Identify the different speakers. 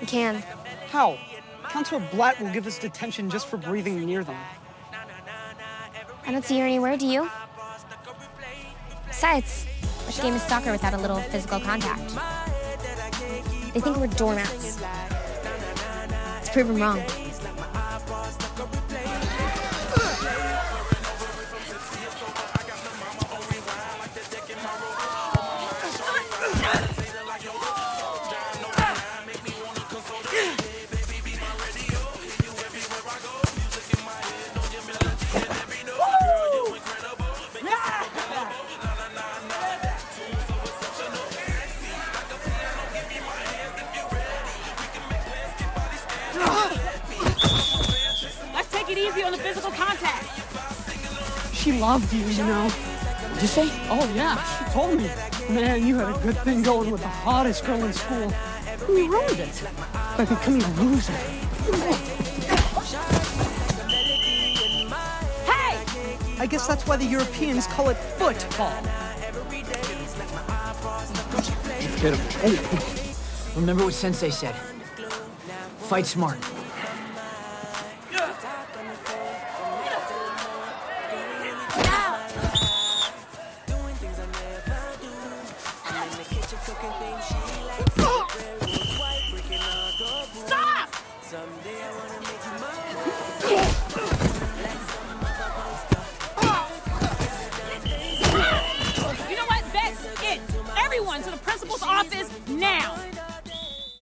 Speaker 1: We can.
Speaker 2: How? Counselor Blatt will give us detention just for breathing near them.
Speaker 1: I don't see her anywhere, do you? Besides, which game is soccer without a little physical contact? They think we're doormats. Let's prove them wrong.
Speaker 2: She loved you, you know. Did you say? Oh, yeah, she told me. Man, you had a good thing going with the hottest girl in school. You ruined it by becoming a loser.
Speaker 3: Hey!
Speaker 2: I guess that's why the Europeans call it football.
Speaker 4: Hit him.
Speaker 5: Remember what Sensei said. Fight smart. kitchen cooking things she likes.
Speaker 3: Stop! Someday I wanna make you You know what? That's it. Everyone to the principal's office now.